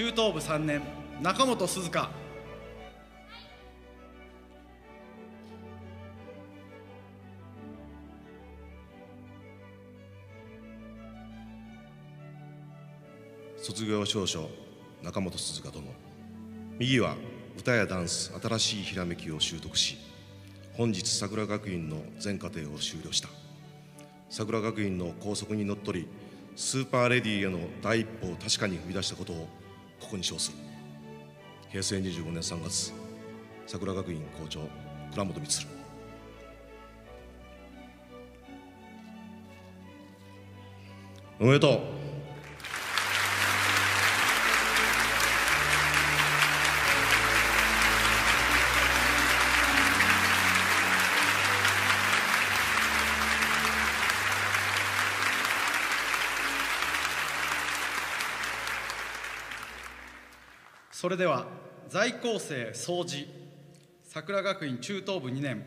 中等部3年中本鈴香。卒業証書中本鈴香殿。右は歌やダンス新しいひらめきを習得し本日桜学院の全課程を修了した。桜学院の校則にのっとりスーパーレディーへの第一歩を確かに踏み出したことをここに称する。平成25年3月桜学院校長倉本光。おめでとう。それでは在校生総持桜学院中等部2年。